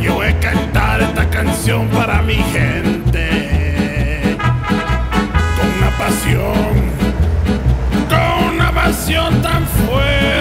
yo voy a cantar esta canción para mi gente. Con una pasión, con una pasión tan fuerte.